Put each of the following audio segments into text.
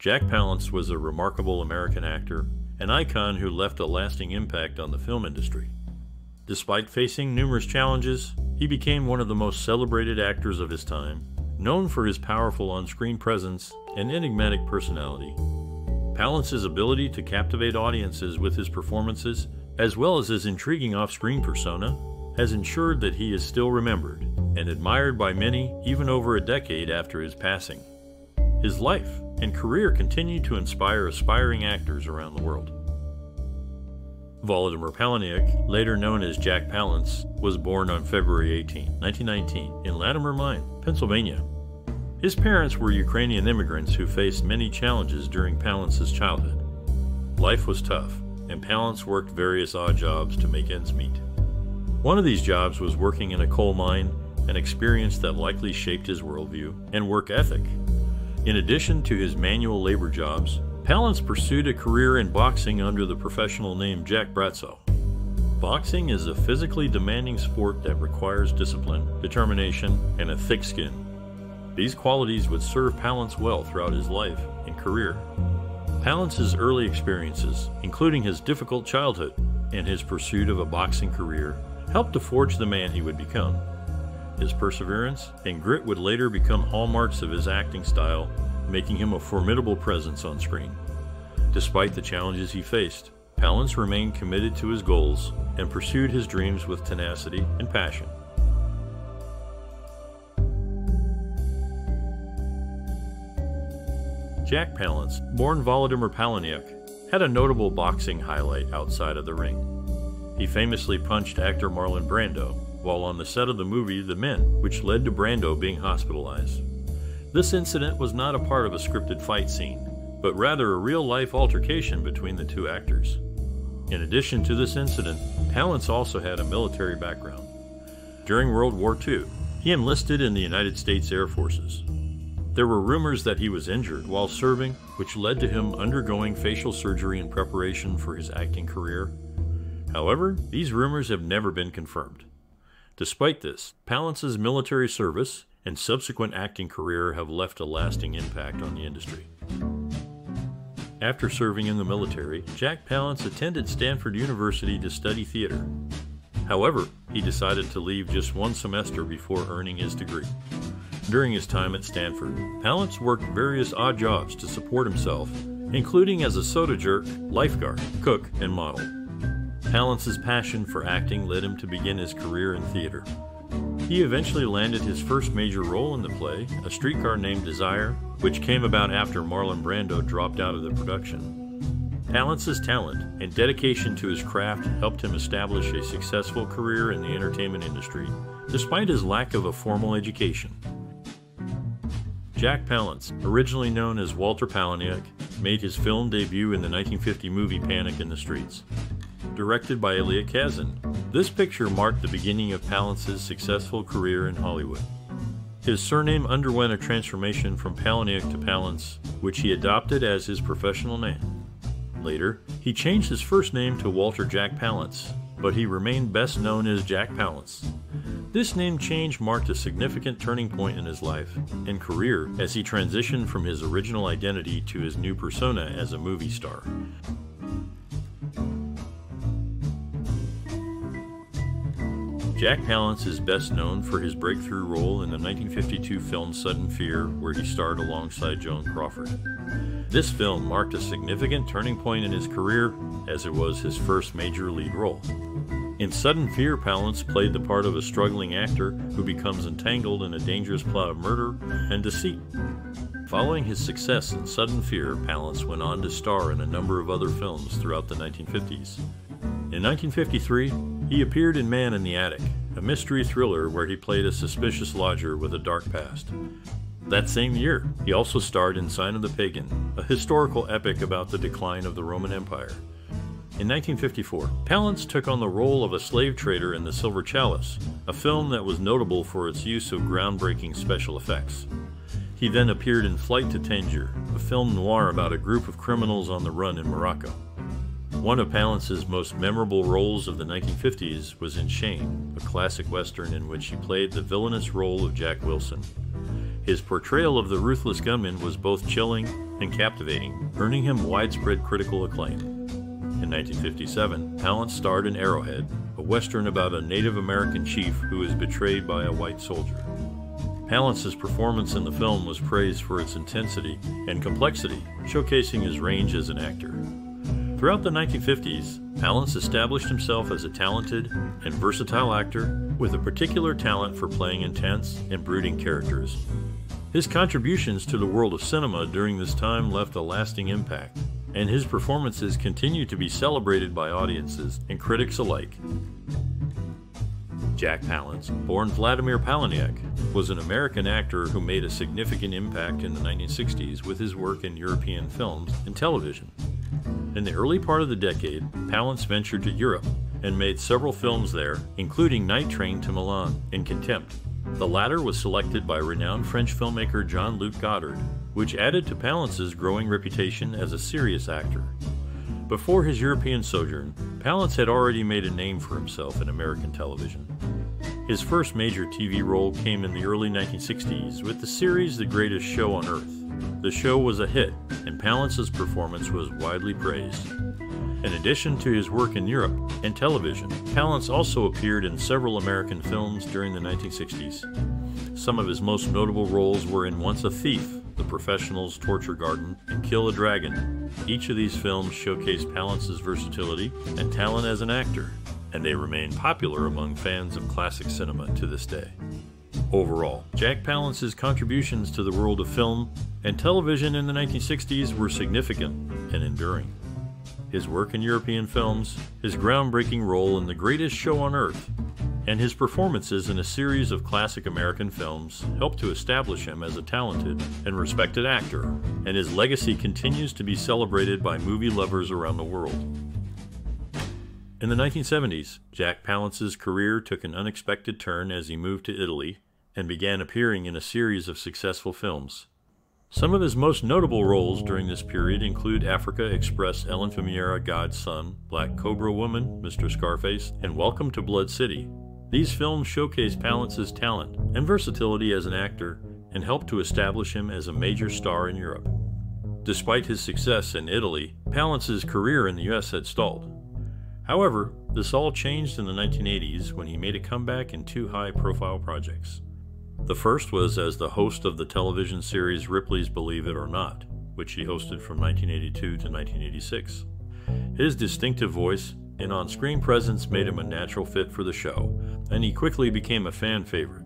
Jack Palance was a remarkable American actor, an icon who left a lasting impact on the film industry. Despite facing numerous challenges, he became one of the most celebrated actors of his time, known for his powerful on screen presence and enigmatic personality. Palance's ability to captivate audiences with his performances, as well as his intriguing off screen persona, has ensured that he is still remembered and admired by many even over a decade after his passing. His life and career continue to inspire aspiring actors around the world. Volodymyr Palahniuk, later known as Jack Palance, was born on February 18, 1919, in Lattimer Mine, Pennsylvania. His parents were Ukrainian immigrants who faced many challenges during Palance's childhood. Life was tough, and Palance worked various odd jobs to make ends meet. One of these jobs was working in a coal mine, an experience that likely shaped his worldview and work ethic. In addition to his manual labor jobs, Palance pursued a career in boxing under the professional name Jack Brazzo. Boxing is a physically demanding sport that requires discipline, determination, and a thick skin. These qualities would serve Palance well throughout his life and career. Palance's early experiences, including his difficult childhood and his pursuit of a boxing career, helped to forge the man he would become. His perseverance and grit would later become hallmarks of his acting style making him a formidable presence on screen. Despite the challenges he faced, Palance remained committed to his goals and pursued his dreams with tenacity and passion. Jack Palance, born Volodymyr Palahniuk, had a notable boxing highlight outside of the ring. He famously punched actor Marlon Brando while on the set of the movie The Men, which led to Brando being hospitalized. This incident was not a part of a scripted fight scene, but rather a real life altercation between the two actors. In addition to this incident, Palance also had a military background. During World War II, he enlisted in the United States Air Forces. There were rumors that he was injured while serving, which led to him undergoing facial surgery in preparation for his acting career. However, these rumors have never been confirmed. Despite this, Palance's military service and subsequent acting career have left a lasting impact on the industry. After serving in the military, Jack Palance attended Stanford University to study theater. However, he decided to leave just one semester before earning his degree. During his time at Stanford, Palance worked various odd jobs to support himself, including as a soda jerk, lifeguard, cook, and model. Palance's passion for acting led him to begin his career in theater. He eventually landed his first major role in the play, A Streetcar Named Desire, which came about after Marlon Brando dropped out of the production. Palance's talent and dedication to his craft helped him establish a successful career in the entertainment industry, despite his lack of a formal education. Jack Palance, originally known as Walter Palahniuk, made his film debut in the 1950 movie Panic in the Streets directed by Elia Kazan. This picture marked the beginning of Palance's successful career in Hollywood. His surname underwent a transformation from Palahniuk to Palance, which he adopted as his professional name. Later, he changed his first name to Walter Jack Palance, but he remained best known as Jack Palance. This name change marked a significant turning point in his life and career as he transitioned from his original identity to his new persona as a movie star. Jack Palance is best known for his breakthrough role in the 1952 film Sudden Fear, where he starred alongside Joan Crawford. This film marked a significant turning point in his career, as it was his first major lead role. In Sudden Fear, Palance played the part of a struggling actor who becomes entangled in a dangerous plot of murder and deceit. Following his success in Sudden Fear, Palance went on to star in a number of other films throughout the 1950s. In 1953, he appeared in Man in the Attic, a mystery thriller where he played a suspicious lodger with a dark past. That same year, he also starred in Sign of the Pagan, a historical epic about the decline of the Roman Empire. In 1954, Palance took on the role of a slave trader in The Silver Chalice, a film that was notable for its use of groundbreaking special effects. He then appeared in Flight to Tangier, a film noir about a group of criminals on the run in Morocco. One of Palance's most memorable roles of the 1950s was in Shane, a classic western in which he played the villainous role of Jack Wilson. His portrayal of the ruthless gunman was both chilling and captivating, earning him widespread critical acclaim. In 1957, Palance starred in Arrowhead, a western about a Native American chief who is betrayed by a white soldier. Palance's performance in the film was praised for its intensity and complexity, showcasing his range as an actor. Throughout the 1950s, Palance established himself as a talented and versatile actor with a particular talent for playing intense and brooding characters. His contributions to the world of cinema during this time left a lasting impact, and his performances continue to be celebrated by audiences and critics alike. Jack Palance, born Vladimir Palahniuk, was an American actor who made a significant impact in the 1960s with his work in European films and television. In the early part of the decade, Palance ventured to Europe and made several films there, including Night Train to Milan and Contempt. The latter was selected by renowned French filmmaker Jean-Luc Godard, which added to Palance's growing reputation as a serious actor. Before his European sojourn, Palance had already made a name for himself in American television. His first major TV role came in the early 1960s with the series The Greatest Show on Earth. The show was a hit, and Palance's performance was widely praised. In addition to his work in Europe and television, Palance also appeared in several American films during the 1960s. Some of his most notable roles were in Once a Thief, The Professional's Torture Garden, and Kill a Dragon. Each of these films showcased Palance's versatility and talent as an actor, and they remain popular among fans of classic cinema to this day. Overall, Jack Palance's contributions to the world of film and television in the 1960s were significant and enduring. His work in European films, his groundbreaking role in The Greatest Show on Earth, and his performances in a series of classic American films helped to establish him as a talented and respected actor, and his legacy continues to be celebrated by movie lovers around the world. In the 1970s, Jack Palance's career took an unexpected turn as he moved to Italy and began appearing in a series of successful films. Some of his most notable roles during this period include Africa Express Ellen Famiera God's Son, Black Cobra Woman, Mr. Scarface, and Welcome to Blood City. These films showcase Palance's talent and versatility as an actor and helped to establish him as a major star in Europe. Despite his success in Italy, Palance's career in the US had stalled. However, this all changed in the 1980s when he made a comeback in two high profile projects. The first was as the host of the television series Ripley's Believe It or Not, which he hosted from 1982 to 1986. His distinctive voice and on screen presence made him a natural fit for the show, and he quickly became a fan favorite.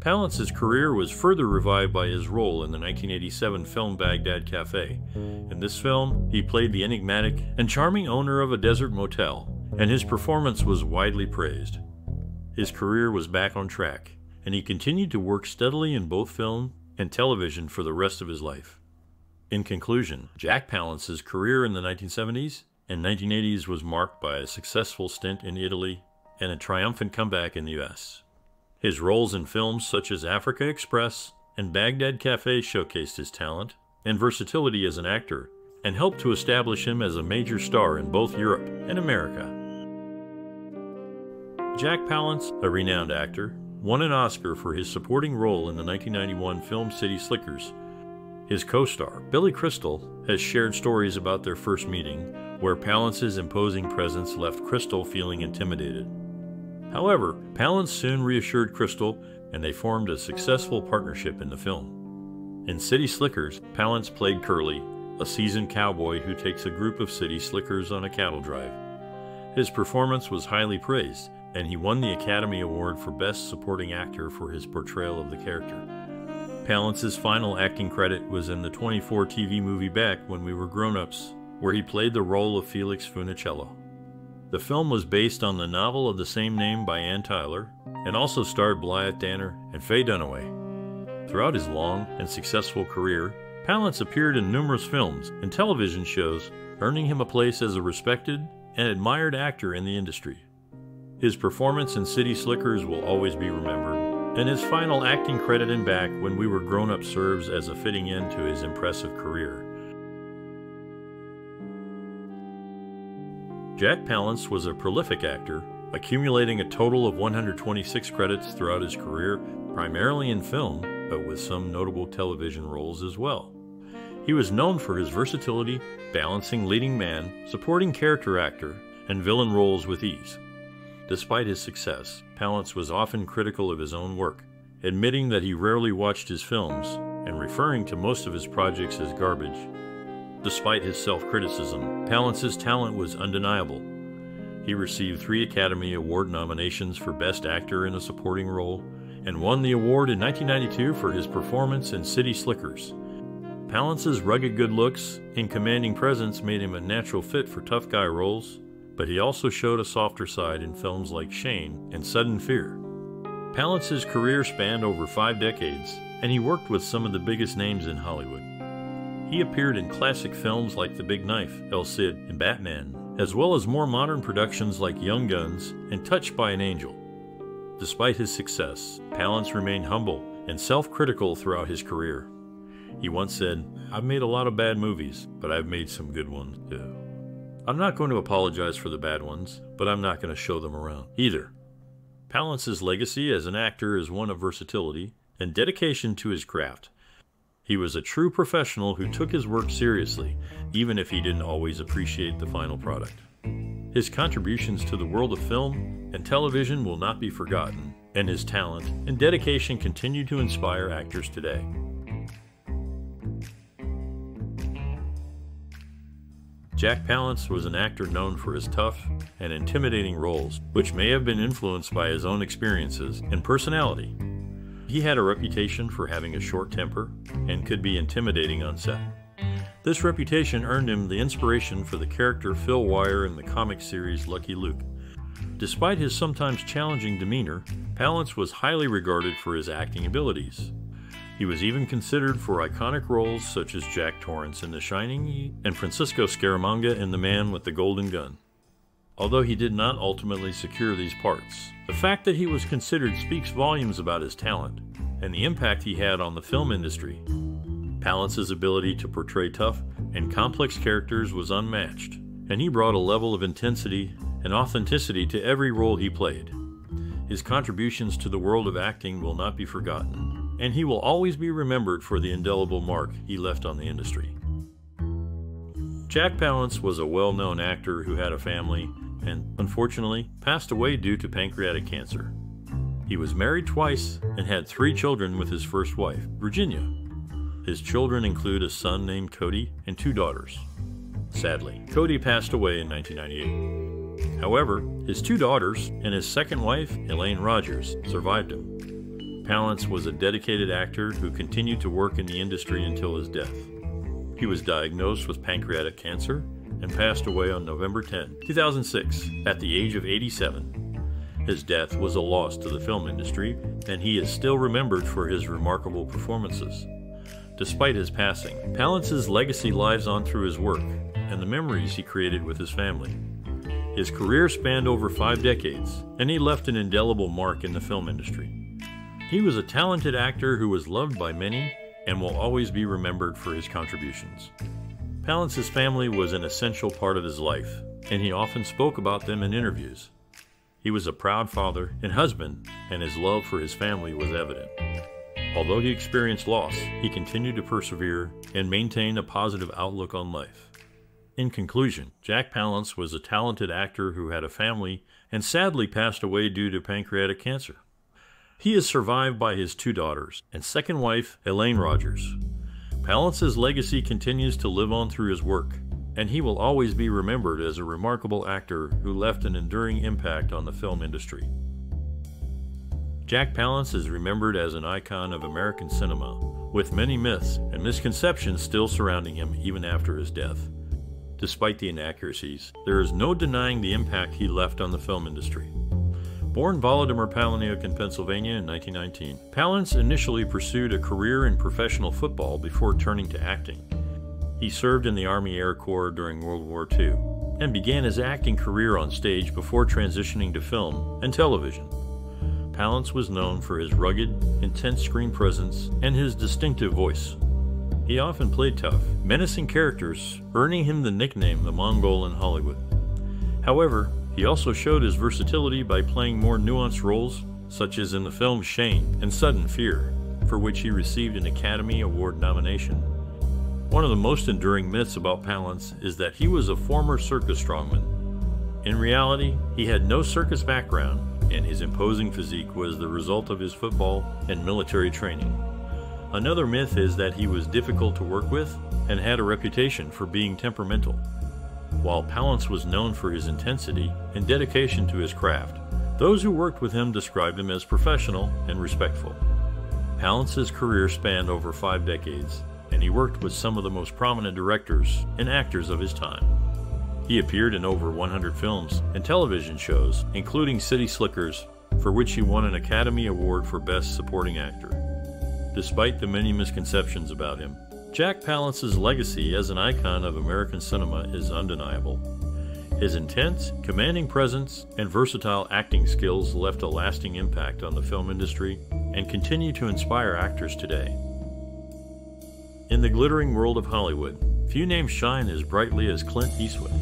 Palance's career was further revived by his role in the 1987 film Baghdad Cafe. In this film, he played the enigmatic and charming owner of a desert motel, and his performance was widely praised. His career was back on track, and he continued to work steadily in both film and television for the rest of his life. In conclusion, Jack Palance's career in the 1970s and 1980s was marked by a successful stint in Italy and a triumphant comeback in the US. His roles in films such as Africa Express and Baghdad Cafe showcased his talent and versatility as an actor and helped to establish him as a major star in both Europe and America. Jack Palance, a renowned actor, won an Oscar for his supporting role in the 1991 film City Slickers. His co star, Billy Crystal, has shared stories about their first meeting, where Palance's imposing presence left Crystal feeling intimidated. However, Palance soon reassured Crystal, and they formed a successful partnership in the film. In City Slickers, Palance played Curly, a seasoned cowboy who takes a group of city slickers on a cattle drive. His performance was highly praised, and he won the Academy Award for Best Supporting Actor for his portrayal of the character. Palance's final acting credit was in the 24 TV movie Back When We Were Grown Ups, where he played the role of Felix Funicello. The film was based on the novel of the same name by Anne Tyler and also starred Blythe Danner and Faye Dunaway. Throughout his long and successful career, Palance appeared in numerous films and television shows, earning him a place as a respected and admired actor in the industry. His performance in City Slickers will always be remembered, and his final acting credit in Back when we were grown up serves as a fitting end to his impressive career. Jack Palance was a prolific actor, accumulating a total of 126 credits throughout his career, primarily in film, but with some notable television roles as well. He was known for his versatility, balancing leading man, supporting character actor, and villain roles with ease. Despite his success, Palance was often critical of his own work, admitting that he rarely watched his films and referring to most of his projects as garbage. Despite his self criticism, Palance's talent was undeniable. He received three Academy Award nominations for Best Actor in a Supporting Role and won the award in 1992 for his performance in City Slickers, Palance's rugged good looks and commanding presence made him a natural fit for tough guy roles, but he also showed a softer side in films like Shane and Sudden Fear. Palance's career spanned over five decades, and he worked with some of the biggest names in Hollywood. He appeared in classic films like The Big Knife, El Cid, and Batman, as well as more modern productions like Young Guns and Touched by an Angel. Despite his success, Palance remained humble and self critical throughout his career. He once said, I've made a lot of bad movies, but I've made some good ones too. I'm not going to apologize for the bad ones, but I'm not going to show them around either. Palance's legacy as an actor is one of versatility and dedication to his craft. He was a true professional who took his work seriously, even if he didn't always appreciate the final product. His contributions to the world of film and television will not be forgotten, and his talent and dedication continue to inspire actors today. Jack Palance was an actor known for his tough and intimidating roles, which may have been influenced by his own experiences and personality. He had a reputation for having a short temper and could be intimidating on set. This reputation earned him the inspiration for the character Phil Wire in the comic series Lucky Luke. Despite his sometimes challenging demeanor, Palance was highly regarded for his acting abilities. He was even considered for iconic roles such as Jack Torrance in The Shining and Francisco Scaramanga in The Man with the Golden Gun. Although he did not ultimately secure these parts, the fact that he was considered speaks volumes about his talent and the impact he had on the film industry. Palance's ability to portray tough and complex characters was unmatched, and he brought a level of intensity and authenticity to every role he played. His contributions to the world of acting will not be forgotten and he will always be remembered for the indelible mark he left on the industry. Jack Palance was a well known actor who had a family and, unfortunately, passed away due to pancreatic cancer. He was married twice and had three children with his first wife, Virginia. His children include a son named Cody and two daughters. Sadly, Cody passed away in 1998. However, his two daughters and his second wife, Elaine Rogers, survived him. Palance was a dedicated actor who continued to work in the industry until his death. He was diagnosed with pancreatic cancer and passed away on November 10, 2006, at the age of 87. His death was a loss to the film industry, and he is still remembered for his remarkable performances. Despite his passing, Palance's legacy lives on through his work and the memories he created with his family. His career spanned over five decades, and he left an indelible mark in the film industry. He was a talented actor who was loved by many and will always be remembered for his contributions. Palance's family was an essential part of his life, and he often spoke about them in interviews. He was a proud father and husband, and his love for his family was evident. Although he experienced loss, he continued to persevere and maintain a positive outlook on life. In conclusion, Jack Palance was a talented actor who had a family and sadly passed away due to pancreatic cancer. He is survived by his two daughters and second wife, Elaine Rogers. Palance's legacy continues to live on through his work, and he will always be remembered as a remarkable actor who left an enduring impact on the film industry. Jack Palance is remembered as an icon of American cinema, with many myths and misconceptions still surrounding him even after his death. Despite the inaccuracies, there is no denying the impact he left on the film industry. Born Volodymyr Palahniuk in Pennsylvania in 1919, Palance initially pursued a career in professional football before turning to acting. He served in the Army Air Corps during World War II and began his acting career on stage before transitioning to film and television. Palance was known for his rugged, intense screen presence and his distinctive voice. He often played tough, menacing characters, earning him the nickname the Mongol in Hollywood. However, he also showed his versatility by playing more nuanced roles, such as in the films Shane and Sudden Fear. for which he received an Academy Award nomination. One of the most enduring myths about Palance is that he was a former circus strongman. In reality, he had no circus background, and his imposing physique was the result of his football and military training. Another myth is that he was difficult to work with and had a reputation for being temperamental. While Palance was known for his intensity and dedication to his craft, those who worked with him described him as professional and respectful. Palance's career spanned over five decades, and he worked with some of the most prominent directors and actors of his time. He appeared in over 100 films and television shows, including City Slickers, for which he won an Academy Award for Best Supporting Actor. Despite the many misconceptions about him, Jack Palance's legacy as an icon of American cinema is undeniable. His intense, commanding presence and versatile acting skills left a lasting impact on the film industry and continue to inspire actors today. In the glittering world of Hollywood, few names shine as brightly as Clint Eastwood.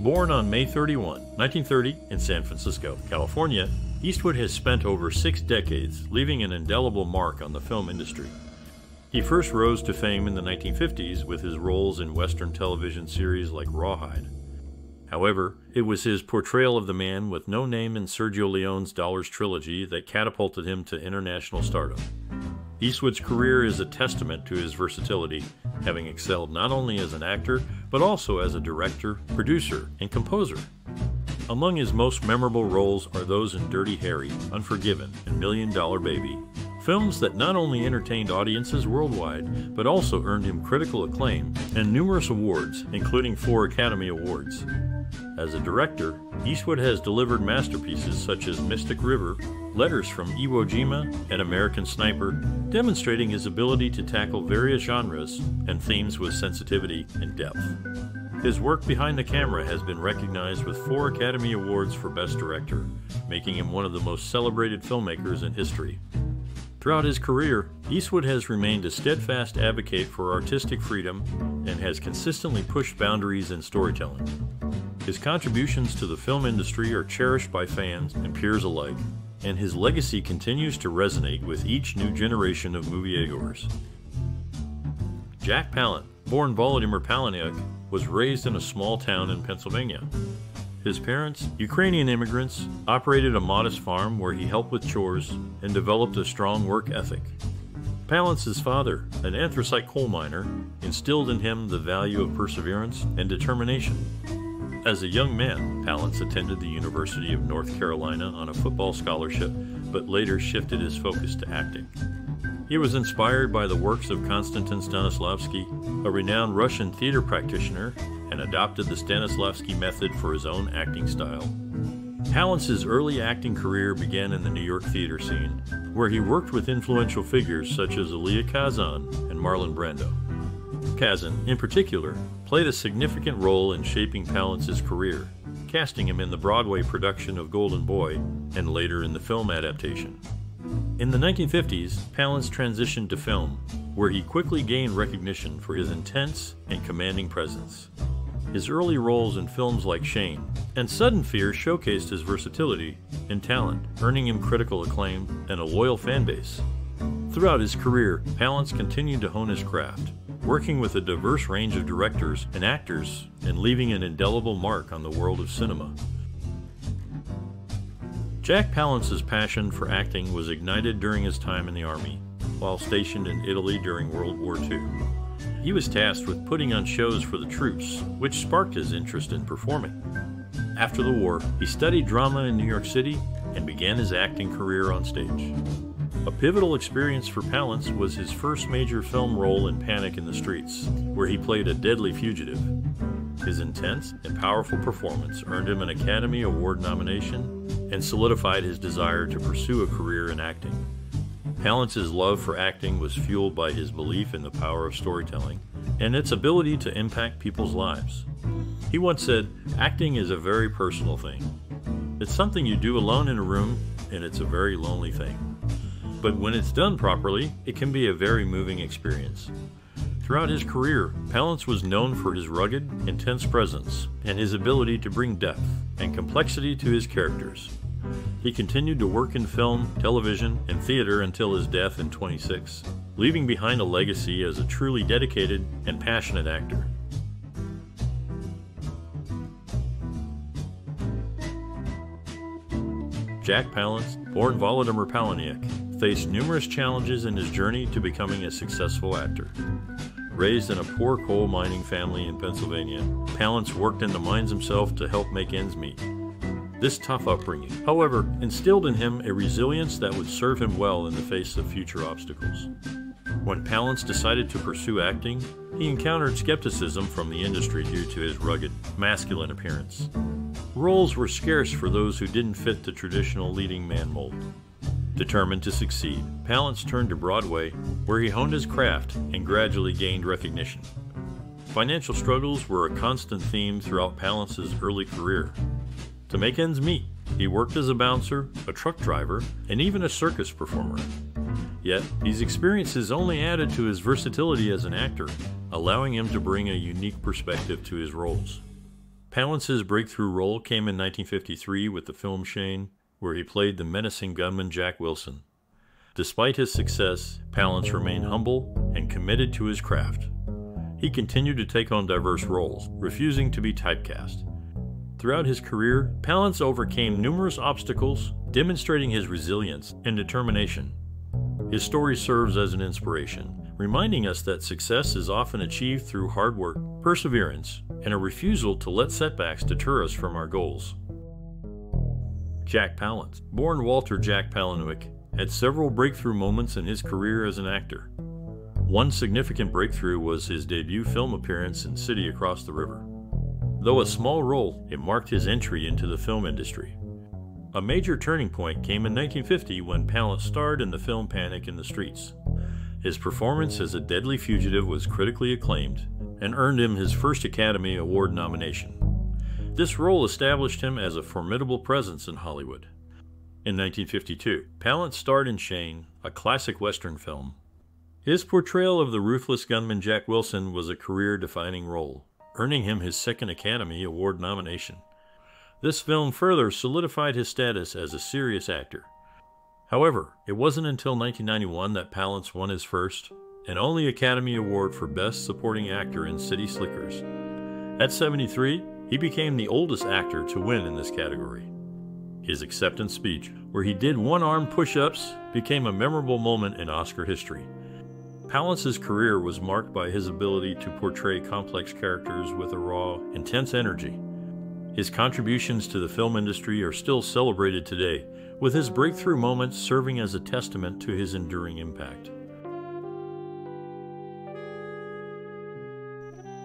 Born on May 31, 1930, in San Francisco, California, Eastwood has spent over six decades leaving an indelible mark on the film industry. He first rose to fame in the 1950s with his roles in Western television series like Rawhide. However, it was his portrayal of the man with no name in Sergio Leone's Dollars trilogy that catapulted him to international stardom. Eastwood's career is a testament to his versatility, having excelled not only as an actor, but also as a director, producer, and composer. Among his most memorable roles are those in Dirty Harry, Unforgiven, and Million Dollar Baby, Films that not only entertained audiences worldwide, but also earned him critical acclaim and numerous awards, including four Academy Awards. As a director, Eastwood has delivered masterpieces such as Mystic River, Letters from Iwo Jima, and American Sniper, demonstrating his ability to tackle various genres and themes with sensitivity and depth. His work behind the camera has been recognized with four Academy Awards for Best Director, making him one of the most celebrated filmmakers in history. Throughout his career, Eastwood has remained a steadfast advocate for artistic freedom and has consistently pushed boundaries in storytelling. His contributions to the film industry are cherished by fans and peers alike, and his legacy continues to resonate with each new generation of moviegoers. Jack Palance, born Volodymyr Palahniuk, was raised in a small town in Pennsylvania. His parents, Ukrainian immigrants, operated a modest farm where he helped with chores and developed a strong work ethic. Palance's father, an anthracite coal miner, instilled in him the value of perseverance and determination. As a young man, Palance attended the University of North Carolina on a football scholarship, but later shifted his focus to acting. He was inspired by the works of Konstantin Stanislavski, a renowned Russian theater practitioner and adopted the Stanislavski method for his own acting style. Palance's early acting career began in the New York theater scene, where he worked with influential figures such as Elia Kazan and Marlon Brando. Kazan, in particular, played a significant role in shaping Palance's career, casting him in the Broadway production of Golden Boy and later in the film adaptation. In the 1950s, Palance transitioned to film, where he quickly gained recognition for his intense and commanding presence. His early roles in films like Shane and Sudden Fear showcased his versatility and talent, earning him critical acclaim and a loyal fan base. Throughout his career, Palance continued to hone his craft, working with a diverse range of directors and actors and leaving an indelible mark on the world of cinema. Jack Palance's passion for acting was ignited during his time in the Army, while stationed in Italy during World War II. He was tasked with putting on shows for the troops, which sparked his interest in performing. After the war, he studied drama in New York City and began his acting career on stage. A pivotal experience for Palance was his first major film role in Panic in the Streets, where he played a deadly fugitive. His intense and powerful performance earned him an Academy Award nomination and solidified his desire to pursue a career in acting. Palance's love for acting was fueled by his belief in the power of storytelling and its ability to impact people's lives. He once said, Acting is a very personal thing. It's something you do alone in a room, and it's a very lonely thing. But when it's done properly, it can be a very moving experience. Throughout his career, Palance was known for his rugged, intense presence and his ability to bring depth and complexity to his characters. He continued to work in film, television, and theater until his death in 26, leaving behind a legacy as a truly dedicated and passionate actor. Jack Palance, born Volodymyr Palahniuk, faced numerous challenges in his journey to becoming a successful actor. Raised in a poor coal mining family in Pennsylvania, Palance worked in the mines himself to help make ends meet. This tough upbringing, however, instilled in him a resilience that would serve him well in the face of future obstacles. When Palance decided to pursue acting, he encountered skepticism from the industry due to his rugged, masculine appearance. Roles were scarce for those who didn't fit the traditional leading man mold. Determined to succeed, Palance turned to Broadway, where he honed his craft and gradually gained recognition. Financial struggles were a constant theme throughout Palance's early career. To make ends meet, he worked as a bouncer, a truck driver, and even a circus performer. Yet, these experiences only added to his versatility as an actor, allowing him to bring a unique perspective to his roles. Palance's breakthrough role came in 1953 with the film Shane, where he played the menacing gunman Jack Wilson. Despite his success, Palance remained humble and committed to his craft. He continued to take on diverse roles, refusing to be typecast. Throughout his career, Palance overcame numerous obstacles, demonstrating his resilience and determination. His story serves as an inspiration, reminding us that success is often achieved through hard work, perseverance, and a refusal to let setbacks deter us from our goals. Jack Palance, born Walter Jack Palahniuk, had several breakthrough moments in his career as an actor. One significant breakthrough was his debut film appearance in City Across the River. Though a small role, it marked his entry into the film industry. A major turning point came in 1950 when Palance starred in the film Panic in the Streets. His performance as a deadly fugitive was critically acclaimed and earned him his first Academy Award nomination. This role established him as a formidable presence in Hollywood. In 1952, Palance starred in Shane, a classic Western film. His portrayal of the ruthless gunman Jack Wilson was a career defining role, earning him his second Academy Award nomination. This film further solidified his status as a serious actor However, it wasn't until 1991 that Palance won his first and only Academy Award for Best Supporting Actor in City Slickers. At 73, he became the oldest actor to win in this category. His acceptance speech, where he did one arm push ups, became a memorable moment in Oscar history. Palance's career was marked by his ability to portray complex characters with a raw, intense energy. His contributions to the film industry are still celebrated today with his breakthrough moments serving as a testament to his enduring impact.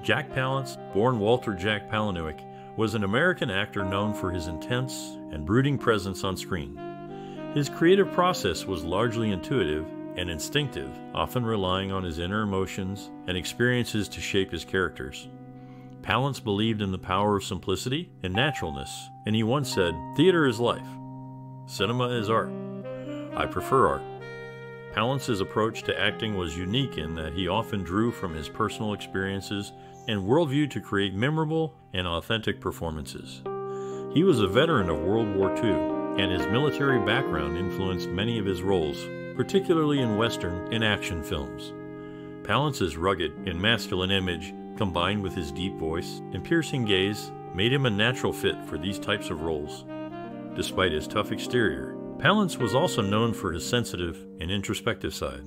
Jack Palance, born Walter Jack Palahniuk, was an American actor known for his intense and brooding presence on screen. His creative process was largely intuitive and instinctive, often relying on his inner emotions and experiences to shape his characters. Palance believed in the power of simplicity and naturalness, and he once said, Theater is life. Cinema is art. I prefer art. Palance's approach to acting was unique in that he often drew from his personal experiences and worldview to create memorable and authentic performances. He was a veteran of World War II, and his military background influenced many of his roles, particularly in Western and action films. Palance's rugged and masculine image, combined with his deep voice and piercing gaze, made him a natural fit for these types of roles. Despite his tough exterior, Palance was also known for his sensitive and introspective side.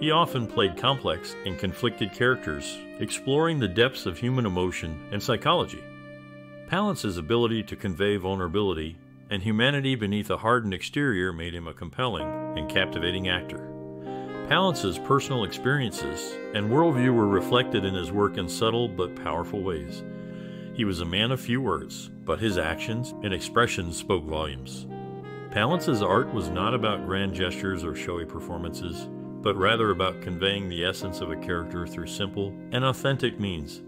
He often played complex and conflicted characters, exploring the depths of human emotion and psychology. Palance's ability to convey vulnerability and humanity beneath a hardened exterior made him a compelling and captivating actor. Palance's personal experiences and worldview were reflected in his work in subtle but powerful ways. He was a man of few words, but his actions and expressions spoke volumes. Palance's art was not about grand gestures or showy performances, but rather about conveying the essence of a character through simple and authentic means.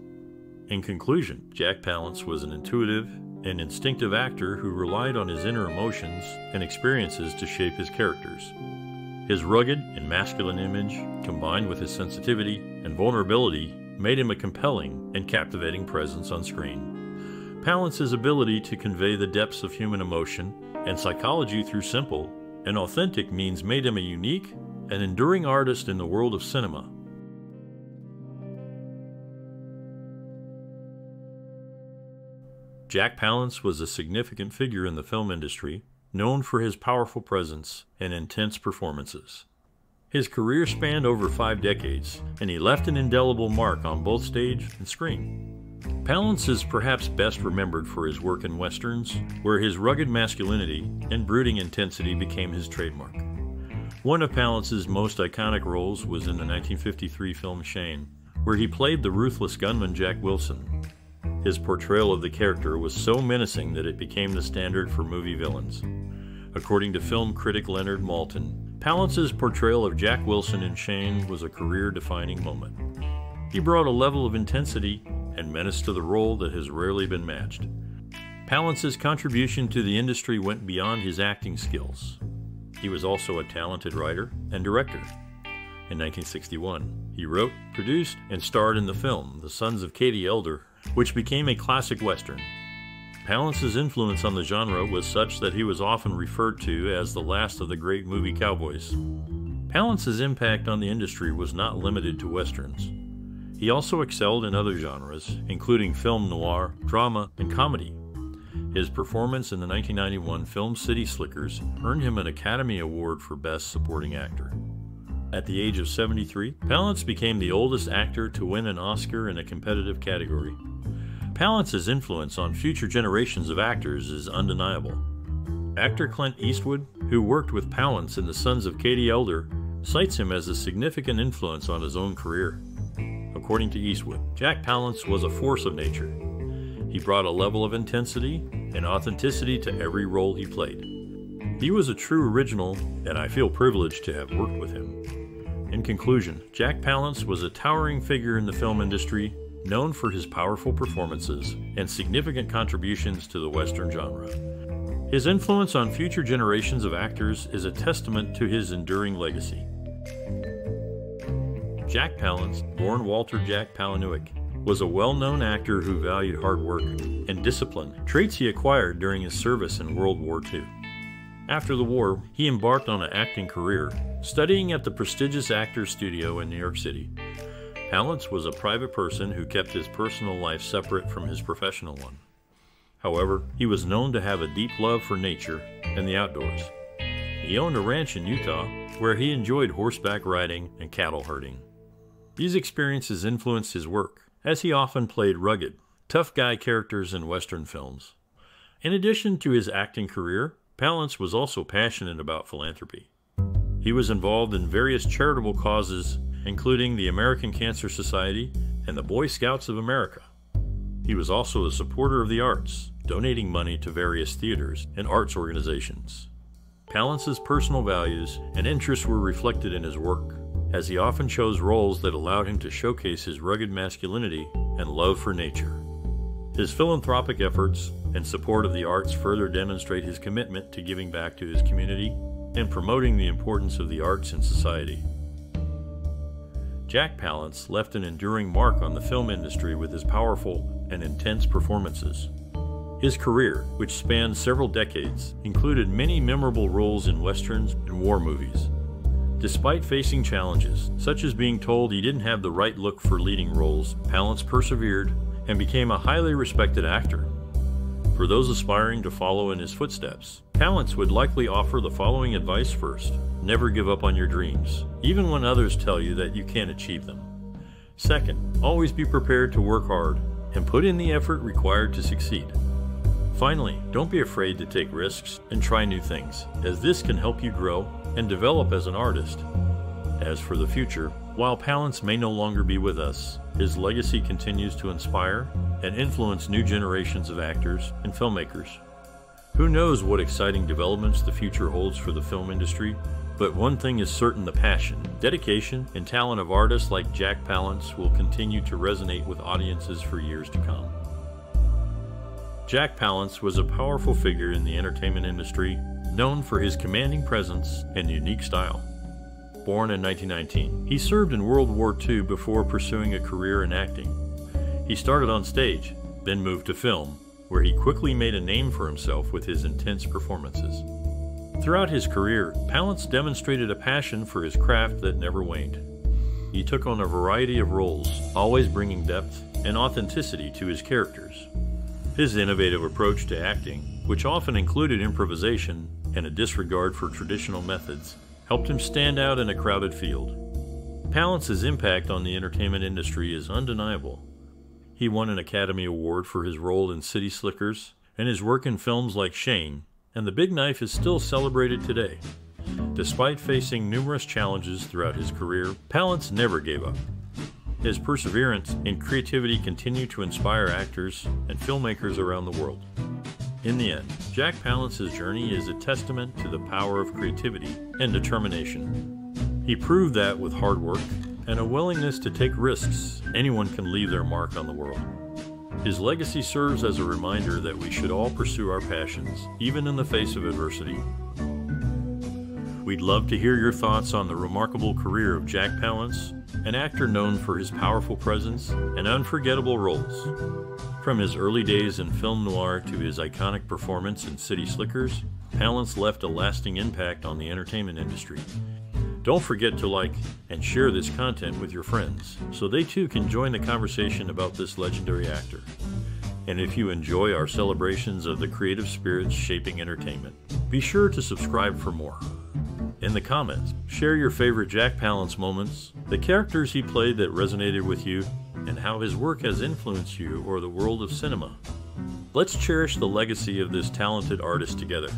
In conclusion, Jack Palance was an intuitive and instinctive actor who relied on his inner emotions and experiences to shape his characters. His rugged and masculine image, combined with his sensitivity and vulnerability, made him a compelling and captivating presence on screen. Palance's ability to convey the depths of human emotion and psychology through simple and authentic means made him a unique and enduring artist in the world of cinema. Jack Palance was a significant figure in the film industry, known for his powerful presence and intense performances. His career spanned over five decades, and he left an indelible mark on both stage and screen. Palance is perhaps best remembered for his work in westerns, where his rugged masculinity and brooding intensity became his trademark. One of Palance's most iconic roles was in the 1953 film Shane, where he played the ruthless gunman Jack Wilson. His portrayal of the character was so menacing that it became the standard for movie villains. According to film critic Leonard Maltin, Palance's portrayal of Jack Wilson in Shane was a career defining moment. He brought a level of intensity and menace to the role that has rarely been matched. Palance's contribution to the industry went beyond his acting skills. He was also a talented writer and director. In 1961, he wrote, produced, and starred in the film The Sons of Katie Elder, which became a classic Western. Palance's influence on the genre was such that he was often referred to as the last of the great movie cowboys. Palance's impact on the industry was not limited to Westerns. He also excelled in other genres, including film noir, drama, and comedy. His performance in the 1991 film City Slickers earned him an Academy Award for Best Supporting Actor. At the age of 73, Palance became the oldest actor to win an Oscar in a competitive category. Palance's influence on future generations of actors is undeniable. Actor Clint Eastwood, who worked with Palance in The Sons of Katie Elder, cites him as a significant influence on his own career. According to Eastwood, Jack Palance was a force of nature. He brought a level of intensity and authenticity to every role he played. He was a true original, and I feel privileged to have worked with him. In conclusion, Jack Palance was a towering figure in the film industry, known for his powerful performances and significant contributions to the Western genre. His influence on future generations of actors is a testament to his enduring legacy. Jack Palance, born Walter Jack Palahniuk, was a well-known actor who valued hard work and discipline, traits he acquired during his service in World War II. After the war, he embarked on an acting career, studying at the prestigious Actors Studio in New York City. Palance was a private person who kept his personal life separate from his professional one. However, he was known to have a deep love for nature and the outdoors. He owned a ranch in Utah where he enjoyed horseback riding and cattle herding. These experiences influenced his work, as he often played rugged, tough guy characters in Western films. In addition to his acting career, Palance was also passionate about philanthropy. He was involved in various charitable causes, including the American Cancer Society and the Boy Scouts of America. He was also a supporter of the arts, donating money to various theaters and arts organizations. Palance's personal values and interests were reflected in his work as he often chose roles that allowed him to showcase his rugged masculinity and love for nature. His philanthropic efforts and support of the arts further demonstrate his commitment to giving back to his community and promoting the importance of the arts in society. Jack Palance left an enduring mark on the film industry with his powerful and intense performances. His career, which spanned several decades, included many memorable roles in westerns and war movies. Despite facing challenges, such as being told he didn't have the right look for leading roles, Palance persevered and became a highly respected actor. For those aspiring to follow in his footsteps, Palance would likely offer the following advice first never give up on your dreams, even when others tell you that you can't achieve them. Second, always be prepared to work hard and put in the effort required to succeed. Finally, don't be afraid to take risks and try new things, as this can help you grow and develop as an artist. As for the future, while Palance may no longer be with us, his legacy continues to inspire and influence new generations of actors and filmmakers. Who knows what exciting developments the future holds for the film industry, but one thing is certain the passion, dedication, and talent of artists like Jack Palance will continue to resonate with audiences for years to come. Jack Palance was a powerful figure in the entertainment industry known for his commanding presence and unique style. Born in 1919, he served in World War II before pursuing a career in acting. He started on stage, then moved to film, where he quickly made a name for himself with his intense performances. Throughout his career, Palance demonstrated a passion for his craft that never waned. He took on a variety of roles, always bringing depth and authenticity to his characters. His innovative approach to acting, which often included improvisation and a disregard for traditional methods, helped him stand out in a crowded field. Palance's impact on the entertainment industry is undeniable. He won an Academy Award for his role in City Slickers, and his work in films like Shane, and The Big Knife is still celebrated today. Despite facing numerous challenges throughout his career, Palance never gave up. His perseverance and creativity continue to inspire actors and filmmakers around the world. In the end, Jack Palance's journey is a testament to the power of creativity and determination. He proved that with hard work and a willingness to take risks, anyone can leave their mark on the world. His legacy serves as a reminder that we should all pursue our passions, even in the face of adversity. We'd love to hear your thoughts on the remarkable career of Jack Palance an actor known for his powerful presence and unforgettable roles. From his early days in film noir to his iconic performance in City Slickers, Palance left a lasting impact on the entertainment industry. Don't forget to like and share this content with your friends so they too can join the conversation about this legendary actor. And if you enjoy our celebrations of the creative spirits shaping entertainment, be sure to subscribe for more in the comments. Share your favorite Jack Palance moments, the characters he played that resonated with you, and how his work has influenced you or the world of cinema. Let's cherish the legacy of this talented artist together.